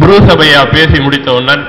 முருகசபையா பேசி முடித்தவுடன்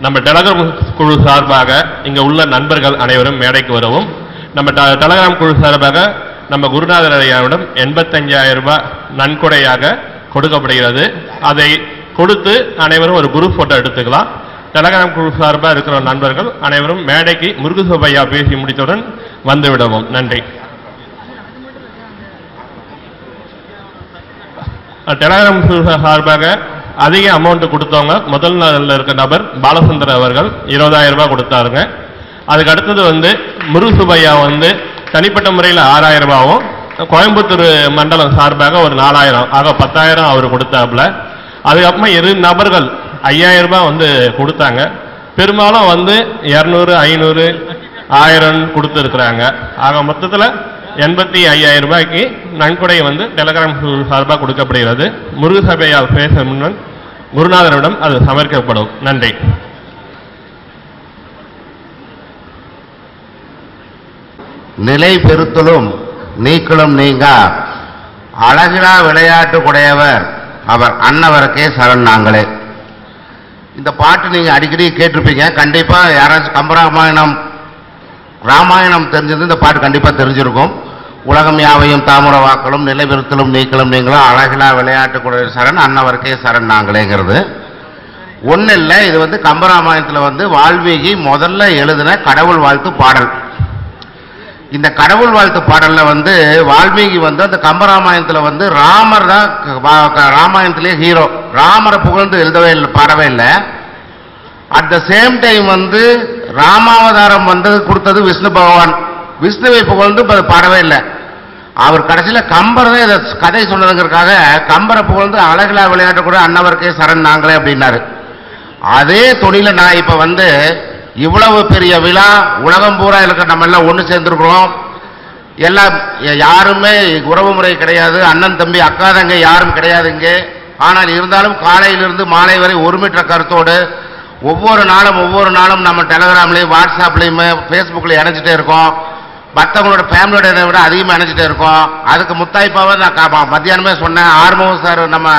நம்ம டெலகிராம் குழு சார்பாக இங்க உள்ள நண்பர்கள் அனைவரும் மேடைக்கு வரவும். நம்ம ட- டெலகிராம் குழு சார்பாக நம்ம குருநாதர் ஐயாவிடம் எண்பத்தஞ்சாயிரம் ரூபாய் நன்கொடையாக கொடுக்கப்படுகிறது. அதை கொடுத்து அனைவரும் ஒரு குரூப் போட்டோ எடுத்துக்கலாம். டெலகிராம் குழு சார்பாக இருக்கிற நண்பர்கள் அனைவரும் மேடைக்கு முருகசபையா பேசி முடித்தவுடன் வந்துவிடவும் நன்றி. டெலகிராம் குழு சார்பாக அதிக அமௌண்ட் கொடுத்தவங்க முதல் நாளில் இருக்க நபர் பாலசுந்தர் அவர்கள் இருபதாயிரம் ரூபாய் கொடுத்தாருங்க. அதுக்கு அடுத்தது வந்து முருசுபையா வந்து தனிப்பட்ட முறையில் ஆறாயிரம் ரூபாவும் கோயம்புத்தூர் மண்டலம் சார்பாக ஒரு நாலாயிரம் ஆக பத்தாயிரம் அவர் கொடுத்தாப்புல. அதுக்கப்புறமா இரு நபர்கள் ஐயாயிரம் ரூபாய் வந்து கொடுத்தாங்க. பெரும்பாலும் வந்து இரநூறு ஐநூறு ஆயிரம் கொடுத்துருக்குறாங்க. ஆக மொத்தத்தில் எண்பத்தி ஐயாயிரம் ரூபாய்க்கு நன்கொடை வந்து டெலகிராம் சார்பாக கொடுக்கப்படுகிறது. முருகசபையால் பேச முன்னன் குருநாதரிடம் அது சமர்க்கப்படும். நன்றி. நிலை பெருத்தலும் நீக்கலும் நீங்க. அழகிலா விளையாட்டு உடையவர் அவர் அன்னவருக்கே சரண் நாங்களே. இந்த பாட்டு நீங்க அடிக்கடி கேட்டிருப்பீங்க. கண்டிப்பா யாராச்சும் கம்பராமாயணம் ராமாயணம் தெரிஞ்சது இந்த பாட்டு கண்டிப்பா தெரிஞ்சிருக்கும். உலகம் யாவையும் தாமர வாக்களும் நிலைபெருத்தலும் நீக்கலும் நீங்களும் அழகிலா விளையாட்டு குடைய சரண் அன்னவர்க்கே சரண் நாங்களேங்கிறது. ஒன்றும் இல்லை இது வந்து கம்பராமாயணத்தில் வந்து வால்மீகி முதல்ல எழுதின கடவுள் வாழ்த்து பாடல். இந்த கடவுள் வாழ்த்து பாடலில் வந்து வால்மீகி வந்து அந்த கம்பராமாயணத்தில் வந்து ராமர் தான் வா- ராமாயணத்திலே ஹீரோ. ராமரை புகழ்ந்து எழுதவே இல்லை பாடவே இல்லை. அட் த சேம் டைம் வந்து ராமாவதாரம் வந்து கொடுத்தது விஷ்ணு பகவான். விஷ்ணுவை புகழ்ந்து ப- பாடவே இல்லை. அவர் கடைசியில் கம்பர் தான் இதை கதை சொன்னதுங்கிறதுக்காக கம்பரை புகழ்ந்து அழகிலா விளையாட்டு கூட அன்னவருக்கே சரண் நாங்களே அப்படின்னாரு. அதே தொழில நான் இப்போ வந்து இவ்வளவு பெரிய விழா உலகம் பூரா இருக்க நம்ம எல்லாம் ஒன்று சேர்ந்துருக்குறோம். எல்லாம் யாருமே உறவு முறை கிடையாது அண்ணன் தம்பி அக்காதங்க யாரும் கிடையாது இங்கே. ஆனால் இருந்தாலும் காலையிலிருந்து மாலை வரை ஒருமிட்ட கருத்தோடு ஒவ்வொரு நாளும் ஒவ்வொரு நாளும் நம்ம டெலகிராம்லேயும் வாட்ஸ்அப்லேயுமே ஃபேஸ்புக்கில் இணைஞ்சிட்டே இருக்கோம். மற்றவங்களோட ஃபேமிலியோட விட அதிகமாக இணைஞ்சிட்டே இருக்கோம். அதுக்கு முத்தாய்ப்பாவை நான் கா- மத்தியானமே சொன்னேன். ஆறுமுகம் சார் நம்ம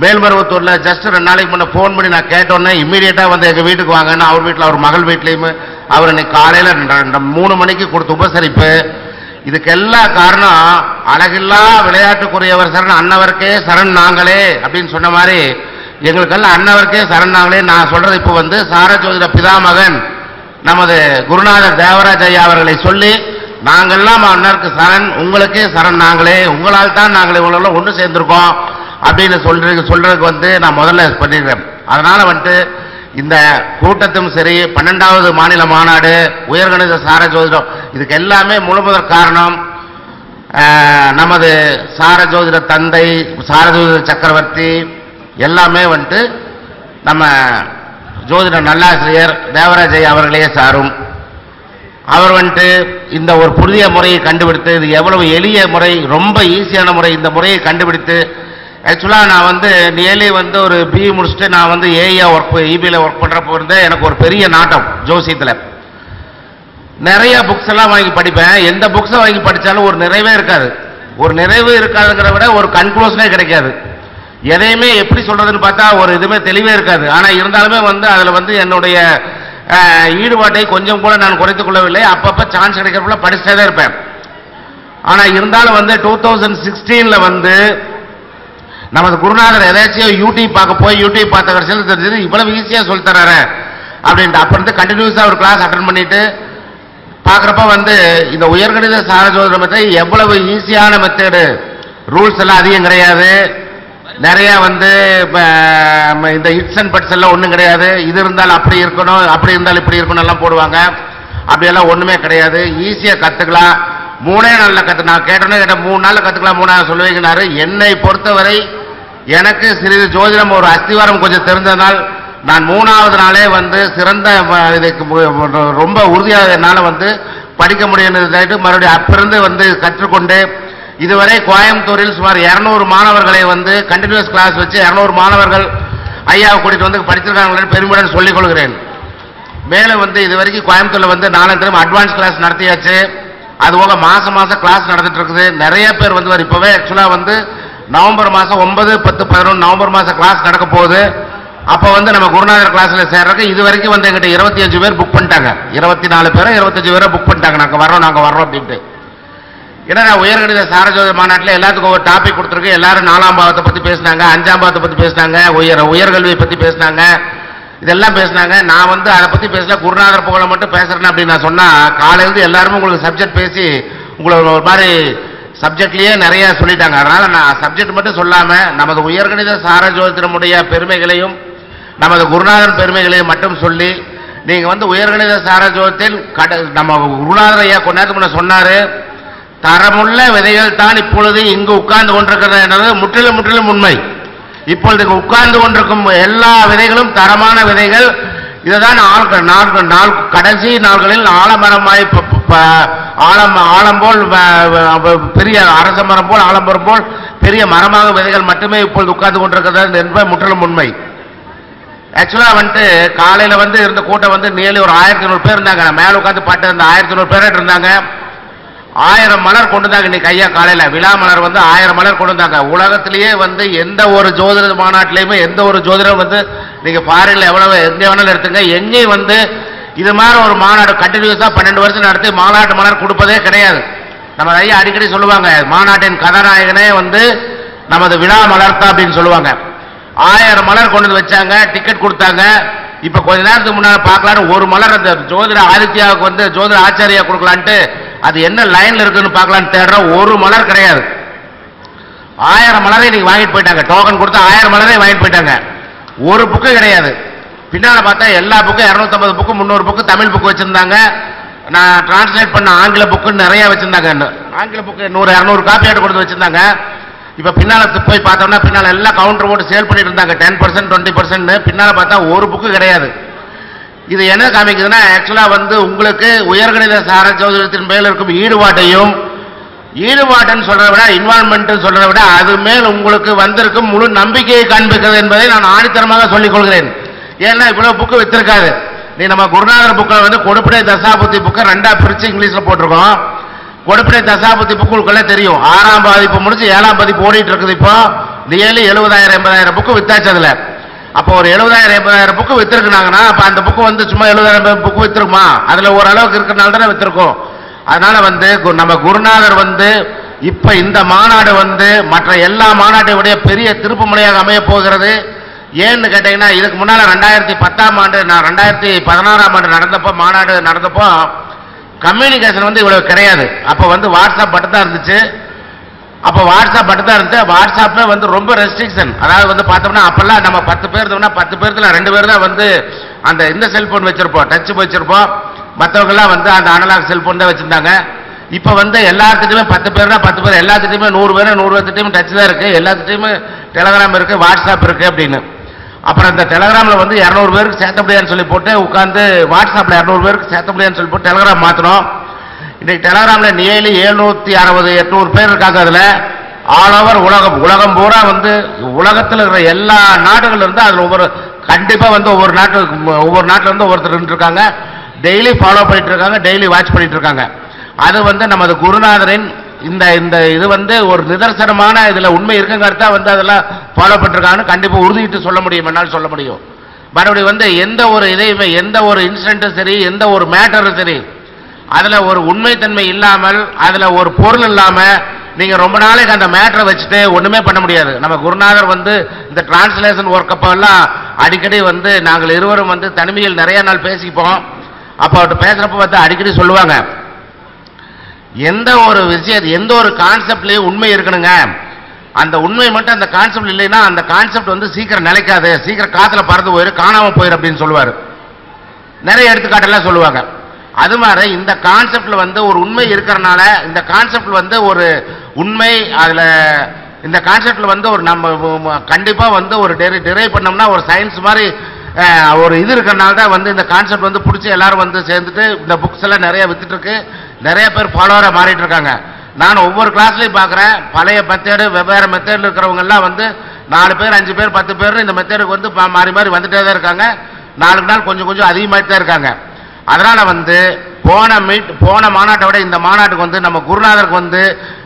மேல்மருவத்தூரில் ஜஸ்ட் ரெண்டு நாளைக்கு முன்ன ஃபோன் பண்ணி நான் கேட்டோன்னே இம்மீடியட்டாக வந்து எங்கள் வீட்டுக்கு வாங்கன்னு அவர் வீட்டில் அவர் மகள் வீட்லேயுமே அவர் இன்னைக்கு காலையில் மூணு மணிக்கு கொடுத்த உபசரிப்பு. இதுக்கெல்லாம் காரணம் அழகில்லா விளையாட்டுக்குரியவர் சரண் அன்னவருக்கே சரண் நாங்களே அப்படின்னு சொன்ன மாதிரி எங்களுக்கெல்லாம் அன்னவருக்கே சரண் நாங்களே. நான் சொல்றது இப்போ வந்து சாரஜோதிட பிதாமகன் நமது குருநாதர் தேவராஜ் ஐயா அவர்களை சொல்லி நாங்கள்லாம் அண்ணருக்கு சரண் உங்களுக்கே சரண் நாங்களே. உங்களால் தான் நாங்கள் இவங்களெல்லாம் ஒன்று சேர்ந்துருக்கோம் அப்படின்னு சொல்றது சொல்றதுக்கு வந்து நான் முதல்ல பண்ணிடுறேன். அதனால் வந்துட்டு இந்த கூட்டத்தும் சரி பன்னெண்டாவது மாநில மாநாடு உயர்கணித சார ஜோதிடம் இதுக்கு எல்லாமே முழுமுதற் காரணம் நமது சார ஜோதிட தந்தை சார ஜோதிட சக்கரவர்த்தி எல்லாமே வந்துட்டு நம்ம ஜோதிட நல்லாசிரியர் தேவராஜய் அவர்களையே அவர்களே சாரும். அவர் வந்துட்டு இந்த ஒரு புதிய முறையை கண்டுபிடித்து இது எவ்வளவு எளிய முறை ரொம்ப ஈஸியான முறை இந்த முறையை கண்டுபிடித்து ஆக்சுவலாக நான் வந்து நியர்லி வந்து ஒரு பிஇ முடிச்சுட்டு நான் வந்து ஏஐயா ஒர்க் இபியில் ஒர்க் பண்ணுறப்போ இருந்தேன் எனக்கு ஒரு பெரிய நாட்டம் ஜோசியத்தில். நிறைய புக்ஸ் எல்லாம் வாங்கி படிப்பேன். எந்த புக்ஸை வாங்கி படித்தாலும் ஒரு நிறைவே இருக்காது. ஒரு நிறைவு இருக்காதுங்கிறத விட ஒரு கன்க்ளூஷனே கிடைக்காது. எதையுமே எப்படி சொல்கிறதுன்னு பார்த்தா ஒரு இதுவுமே தெளிவே இருக்காது. ஆனால் இருந்தாலுமே வந்து அதில் வந்து என்னுடைய ஈடுபாட்டை கொஞ்சம் கூட நான் குறைத்துக் கொள்ளவில்லை. அப்பப்போ சான்ஸ் கிடைக்கிறப்ப படிச்சுட்டே தான் இருப்பேன். ஆனால் இருந்தாலும் வந்து டூ தௌசண்ட் சிக்ஸ்டீனில் வந்து நமது குருநாதர் எதாச்சும் யூடியூப் பார்க்க போய் யூடியூப் பார்த்த கடைசியில் தெரிஞ்சது இவ்வளவு ஈஸியாக சொல்லி தர்றாரு அப்படின்ட்டு. அப்போ இருந்து கண்டினியூஸாக ஒரு கிளாஸ் அட்டன் பண்ணிட்டு பார்க்குறப்ப வந்து இந்த உயர்கணித சாரஜோதிட மெத்தட் எவ்வளவு ஈஸியான மெத்தேடு ரூல்ஸ் எல்லாம் அதிகம் கிடையாது. நிறைய வந்து இந்த இட்ஸ் அண்ட் பட்ஸ் எல்லாம் ஒன்றும் கிடையாது. இது இருந்தால் அப்படி இருக்கணும் அப்படி இருந்தால் இப்படி இருக்கணும் எல்லாம் போடுவாங்க. அப்படியெல்லாம் ஒன்றுமே கிடையாது. ஈஸியாக கற்றுக்கலாம் மூணே நாளில் கற்று நான் கேட்டோன்னே கேட்டேன் மூணு நாளில் கற்றுக்கலாம் மூணு நாள் சொல்லுவீங்கன்னாரு. என்னை பொறுத்தவரை எனக்கு சிறிது ஜோதிடம் ஒரு அஸ்திவாரம் கொஞ்சம் தெரிஞ்சதுனால் நான் மூணாவது நாளே வந்து சிறந்த இதுக்கு ரொம்ப உறுதியாக என்னால் வந்து படிக்க முடியும்னு மறுபடியும் அப்பிருந்து வந்து கற்றுக்கொண்டு இதுவரை கோயம்புத்தூரில் சுமார் இரநூறு மாணவர்களை வந்து கண்டினியூஸ் கிளாஸ் வச்சு இரநூறு மாணவர்கள் ஐயாவை கூட்டிட்டு வந்து படிச்சிருக்காங்கன்னு பெருமையுடன் சொல்லிக் கொள்கிறேன். மேலும் வந்து இது வரைக்கும் கோயம்புத்தூர்ல வந்து நாலாயிரம் அட்வான்ஸ் கிளாஸ் நடத்தியாச்சு. அது போக மாசம் மாசம் கிளாஸ் நடந்துட்டு இருக்குது. நிறைய பேர் வந்து இப்போவே இப்பவே ஆக்சுவலா வந்து நவம்பர் மாசம் ஒன்பது பத்து பதினொன்று நவம்பர் மாசம் கிளாஸ் நடக்க போகுது. அப்ப வந்து நம்ம குருநாதர் கிளாஸ்ல சேர்றதுக்கு இது வரைக்கும் வந்து எங்கிட்ட இருபத்தி அஞ்சு பேர் புக் பண்ணிட்டாங்க. இருபத்தி நாலு பேரை இருபத்தஞ்சு பேரை புக் பண்ணிட்டாங்க. நாங்கள் வரோம் நாங்கள் வரோம் அப்படின்ட்டு. ஏன்னா நான் உயர்கணித சாரஜோத மாநாட்டில் எல்லாத்துக்கும் ஒரு டாபிக் கொடுத்துருக்கு. எல்லாரும் நாலாம் பாவத்தை பற்றி பேசினாங்க அஞ்சாம் பாவத்தை பற்றி பேசினாங்க உயர் உயர்கல்வியை பற்றி பேசினாங்க. இதெல்லாம் பேசினாங்க. நான் வந்து அதை பற்றி பேசினா குருநாதர் புகழை மட்டும் பேசுகிறேன் அப்படின்னு நான் சொன்னால் காலையிலேருந்து எல்லாருமே உங்களுக்கு சப்ஜெக்ட் பேசி உங்களை ஒரு மாதிரி சப்ஜெக்ட்லேயே நிறையா சொல்லிட்டாங்க. அதனால் நான் சப்ஜெக்ட் மட்டும் சொல்லாமல் நமது உயர்கணித சாரஜோதத்தினுடைய பெருமைகளையும் நமது குருநாதன் பெருமைகளையும் மட்டும் சொல்லி நீங்கள் வந்து உயர்கணித சாரஜோதத்தில் கட நம்ம குருநாதர் ஐயா கொஞ்ச நேரத்துக்கு முன்ன சொன்னார் தரமுள்ள விதைகள் தான் இப்பொழுது இங்கு உட்கார்ந்து கொண்டிருக்கிறது என்பது முற்றிலும் முற்றிலும் உண்மை. இப்பொழுது உட்கார்ந்து கொண்டிருக்கும் எல்லா விதைகளும் தரமான விதைகள். இதுதான் நாள் நாள் நாள் கடைசி நாள்களில் ஆலமரமாய் ஆலம் ஆலம் போல் வ- பெரிய அரச மரம் போல் ஆலமரம் போல் பெரிய மரமாக விதைகள் மட்டுமே இப்பொழுது உட்கார்ந்து கொண்டிருக்கிறது என்பது முற்றிலும் உண்மை. ஆக்சுவலாக வந்துட்டு காலையில் வந்து இருந்த கூட்டம் வந்து நியர்லி ஒரு ஆயிரத்தி நூறு பேர் இருந்தாங்க. மேலே உட்காந்து பாட்டு இருந்த ஆயிரத்தி நூறு பேர் இருந்தாங்க. ஆயிரம் மலர் கொண்டு வந்தாங்க இன்னைக்கு ஐயா காலையில. விழா மலர் வந்து ஆயிரம் மலர் கொண்டு வந்தாங்க உலகத்திலேயே வந்து எந்த ஒரு ஜோதிட மாநாட்டிலையுமே எந்த ஒரு ஜோதிடம் வந்து நீங்க ஃபாரின்ல எவ்வளவு எங்க வேணாலும் எடுத்துங்க. எங்கேயும் வந்து இது மாதிரி ஒரு மாநாடு கண்டினியூஸா பன்னெண்டு வருஷம் நடத்தி மாநாட்டு மலர் கொடுப்பதே கிடையாது. நம்ம ஐயா அடிக்கடி சொல்லுவாங்க மாநாட்டின் கதாநாயகனே வந்து நமது விழா மலர்த்தா அப்படின்னு சொல்லுவாங்க. ஆயிரம் மலர் கொண்டு வந்து வச்சாங்க டிக்கெட் கொடுத்தாங்க. இப்ப கொஞ்ச நேரத்துக்கு முன்னாடி பார்க்கலான்னு ஒரு மலர் அந்த ஜோதிட ஆதித்யாவுக்கு வந்து ஜோதிட ஆச்சாரியா கொடுக்கலான்ட்டு அது என்ன லைன்ல இருக்குன்னு பார்க்கலான்னு தேடுறோம் ஒரு மலர் கிடையாது. ஆயிரம் மலரை இன்னைக்கு வாங்கிட்டு போயிட்டாங்க. டோக்கன் கொடுத்து ஆயிரம் மலரை வாங்கிட்டு போயிட்டாங்க. ஒரு புக்கு கிடையாது. பின்னால் பார்த்தா எல்லா புக்கும் 250 புக்கு முந்நூறு புக்கு தமிழ் புக்கு வச்சுருந்தாங்க. நான் டிரான்ஸ்லேட் பண்ண ஆங்கில புக்குன்னு நிறையா வச்சுருந்தாங்க. ஆங்கில புக்கு நூறு இரநூறு காப்பி ஆட்டு கொடுத்து வச்சுருந்தாங்க. இப்போ பின்னால் போய் பார்த்தோம்னா பின்னால் எல்லாம் கவுண்டர் போட்டு சேல் பண்ணிட்டு இருந்தாங்க. டென் பர்சன்ட் டுவெண்ட்டி பர்சன்ட் பின்னால் பார்த்தா ஒரு புக்கு கிடையாது. இது என்ன காமிக்குதுன்னா ஆக்சுவலாக வந்து உங்களுக்கு உயர்கணித சார ஜோதிடத்தின் மேல் இருக்கும் ஈடுபாட்டையும் ஈடுபாட்டுன்னு சொல்கிறத விட இன்வால்மெண்ட்னு சொல்கிறத விட அது மேல் உங்களுக்கு வந்திருக்கும் முழு நம்பிக்கையை காண்பிக்கிறது என்பதை நான் ஆணித்தரமாக சொல்லிக் கொள்கிறேன். ஏன்னா இவ்வளோ புக்கு வித்திருக்காது நீ நம்ம குருநாதர் புக்கில் வந்து கொடுப்பிடை தசாபுத்தி புக்கை ரெண்டாக பிரித்து இங்கிலீஷில் போட்டிருக்கோம். கொடுப்பிடை தசாபுத்தி புக்கு உங்களுக்குள்ள தெரியும். ஆறாம் பாதிப்பு முடிச்சு ஏழாம் பாதிப்பு ஓடிட்டு இருக்குது இப்போ. நியர்லி எழுபதாயிரம் எண்பதாயிரம் புக்கு வித்தாச்சு அதில். அப்போ ஒரு எழுபதாயிரம் எண்பதாயிரம் புக்கு வித்திருக்குனாங்கன்னா அப்போ அந்த புக்கு வந்து சும்மா எழுபதாயிரம் புக்கு வித்திருக்குமா? அதில் ஓரளவுக்கு இருக்கிறனால தானே வித்திருக்கும். அதனால வந்து கு- நம்ம குருநாதர் வந்து இப்போ இந்த மாநாடு வந்து மற்ற எல்லா மாநாட்டை விட பெரிய திருப்பு முனையாக அமைய போகிறது. ஏன்னு கேட்டீங்கன்னா இதுக்கு முன்னால் ரெண்டாயிரத்தி பத்தாம் ஆண்டு நான் ரெண்டாயிரத்தி பதினாறாம் ஆண்டு நடந்தப்போ மாநாடு நடந்தப்போ கம்யூனிகேஷன் வந்து இவ்வளோ கிடையாது. அப்போ வந்து வாட்ஸ்அப் மட்டும் தான் இருந்துச்சு. அப்ப வாட்ஸ்அப் மட்டும் தான் இருந்தது வாட்ஸ்அப்பில் வந்து ரொம்ப ரெஸ்ட்ரிக்ஷன் அதாவது வந்து பார்த்தோம்னா அப்பெல்லாம் நம்ம பத்து பேர் இருந்தோம்னா பத்து பேர்த்துல ரெண்டு பேர் தான் வந்து அந்த இந்த செல்போன் வச்சிருப்போம். டச் வச்சிருப்போம். மற்றவங்கெல்லாம் வந்து அந்த அனலாக் செல்போன் தான் வச்சிருந்தாங்க. இப்ப வந்து எல்லாத்துட்டையுமே பத்து பேர்னா பத்து பேர். எல்லாத்துட்டையுமே நூறு பேர் நூறு பேர்த்திட்டையும் டச் தான் இருக்கு. எல்லாத்துட்டையுமே டெலகிராம் இருக்கு வாட்ஸ்அப் இருக்கு அப்படின்னு. அப்புறம் அந்த டெலகிராமில் வந்து இரநூறு பேருக்கு சேர்த்த முடியாதுன்னு சொல்லி போட்டு உட்காந்து வாட்ஸ்அப்பில் இரநூறு பேருக்கு சேர்த்த முடியாதுன்னு சொல்லி போட்டு டெலகிராம் மாற்றினோம் இன்னைக்கு டெலகிராம்ல நியர்லி எழுநூத்தி அறுபது எட்நூறு பேர் இருக்காங்க அதுல. ஆல் ஓவர் உலகம். உலகம் பூரா வந்து உலகத்தில் இருக்கிற எல்லா நாடுகள் இருந்து அதில் ஒவ்வொரு கண்டிப்பாக வந்து ஒவ்வொரு நாட்டு ஒவ்வொரு நாட்டில் இருந்து ஒவ்வொருத்தர் இருக்காங்க டெய்லி ஃபாலோ பண்ணிட்டு இருக்காங்க டெய்லி வாட்ச் பண்ணிட்டு இருக்காங்க அது வந்து நமது குருநாதரின் இந்த இந்த இது வந்து ஒரு நிதர்சனமான இதில் உண்மை இருக்குங்கிறத வந்து அதெல்லாம் ஃபாலோ பண்ணிருக்காங்கன்னு கண்டிப்பாக உறுதிட்டு சொல்ல முடியும் என்னால் சொல்ல முடியும். மறுபடியும் வந்து எந்த ஒரு இதையுமே எந்த ஒரு இன்சிடென்ட்டும் சரி எந்த ஒரு மேட்டரும் சரி அதுல ஒரு உண்மைத்தன்மை இல்லாமல் அதுல ஒரு பொருள் இல்லாம நீங்க ரொம்ப நாளைக்கு அந்த மேட்டரை வச்சுட்டு ஒண்ணுமே பண்ண முடியாது. நம்ம குருநாதர் வந்து இந்த டிரான்ஸ்லேஷன் ஒர்க் அப்ப எல்லாம் அடிக்கடி வந்து நாங்கள் இருவரும் வந்து தனிமையில் நிறைய நாள் பேசிப்போம். அப்ப அவர்கிட்ட பேசுறப்ப வந்து அடிக்கடி சொல்லுவாங்க எந்த ஒரு விஷயம் எந்த ஒரு கான்செப்ட்லயும் உண்மை இருக்கணுங்க. அந்த உண்மை மட்டும் அந்த கான்செப்ட் இல்லைன்னா அந்த கான்செப்ட் வந்து சீக்கிரம் நிலைக்காது. சீக்கிரம் காத்துல பறந்து போயிரு காணாம போயிரு அப்படின்னு சொல்லுவாரு. நிறைய எடுத்துக்காட்டெல்லாம் சொல்லுவாங்க. அது மாதிரி இந்த கான்செப்ட்ல வந்து ஒரு உண்மை இருக்கிறனால இந்த கான்செப்ட் வந்து ஒரு உண்மை அதுல இந்த கான்செப்ட்ல வந்து ஒரு நம்ம கண்டிப்பா வந்து ஒரு டிரைவ் பண்ணோம்னா ஒரு சயின்ஸ் மாதிரி ஒரு இது இருக்கிறனால தான் வந்து இந்த கான்செப்ட் வந்து பிடிச்சி எல்லாரும் வந்து சேர்ந்துட்டு இந்த புக்ஸ் எல்லாம் நிறைய வித்துட்டு இருக்கு. நிறைய பேர் ஃபாலோவராக மாறிட்டு இருக்காங்க. நான் ஒவ்வொரு கிளாஸ்லையும் பார்க்குறேன். பழைய மெத்தேடு வெவ்வேறு மெத்தேடில் இருக்கிறவங்கெல்லாம் வந்து நாலு பேர் அஞ்சு பேர் பத்து பேர் இந்த மெத்தேடுக்கு வந்து மாறி மாறி வந்துட்டே தான் இருக்காங்க. நாளுக்கு நாள் கொஞ்சம் கொஞ்சம் அதிகமாகிட்டு தான் இருக்காங்க. அதனால வந்து போன மீட் போன மாநாட்டை விட இந்த மாநாட்டுக்கு வந்து நம்ம குருநாதருக்கு வந்து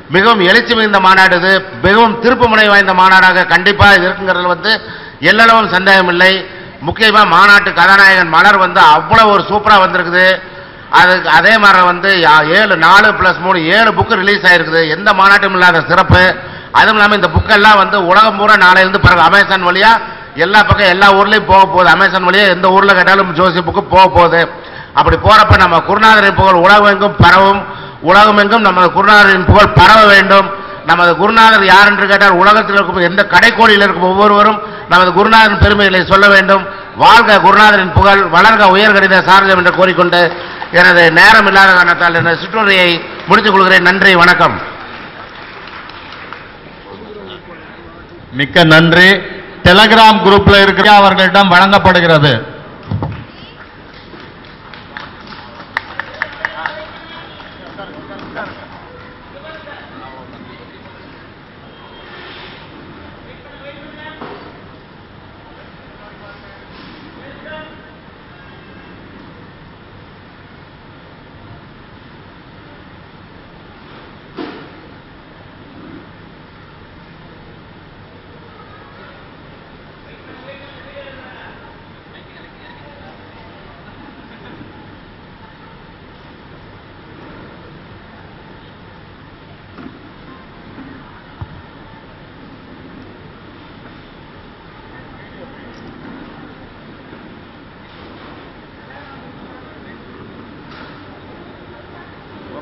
மிகவும் எழுச்சி மிகுந்த மாநாடு இது. மிகவும் திருப்பு முனை வாய்ந்த மாநாடாக கண்டிப்பாக இருக்குங்கிறது வந்து எல்லளவும் சந்தேகம் இல்லை. முக்கியமாக மாநாட்டு கதாநாயகன் மலர் வந்து அவ்வளோ ஒரு சூப்பராக வந்திருக்குது. அதுக்கு அதே மாதிரி வந்து யா- ஏழு நாலு ப்ளஸ் மூணு ஏழு புக்கு ரிலீஸ் ஆகிருக்குது எந்த மாநாட்டும் இல்லாத சிறப்பு. அதுவும் இல்லாமல் இந்த புக்கெல்லாம் வந்து உலகம் பூரா நாளையிலிருந்து பிறகு அமேசான் வழியாக எல்லா பக்கம் எல்லா ஊர்லேயும் போக போகுது. அமேசான் வழியாக எந்த ஊரில் கேட்டாலும் ஜோசி புக்கு போக போகுது. அப்படி போறப்ப நம்ம குருநாதரின் புகழ் உலகமெங்கும் பரவும் உலகமெங்கும் நமது குருநாதரின் புகழ் பரவ வேண்டும். நமது குருநாதர் யார் என்று கேட்டால் உலகத்தில் இருக்கும் எந்த கடைக்கோடியில் இருக்கும் ஒவ்வொருவரும் நமது குருநாதரின் பெருமைகளை சொல்ல வேண்டும். வாழ்க குருநாதரின் புகழ் வளர்க உயர்கடித சாரதம் என்று கூறிக்கொண்டு எனது நேரம் இல்லாத காரணத்தால் எனது சுற்றுரையை முடித்துக் கொள்கிறேன். நன்றி வணக்கம். மிக்க நன்றி. டெலகிராம் குரூப்ல இருக்கிற அவர்களிடம் வழங்கப்படுகிறது.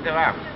Amsterdam.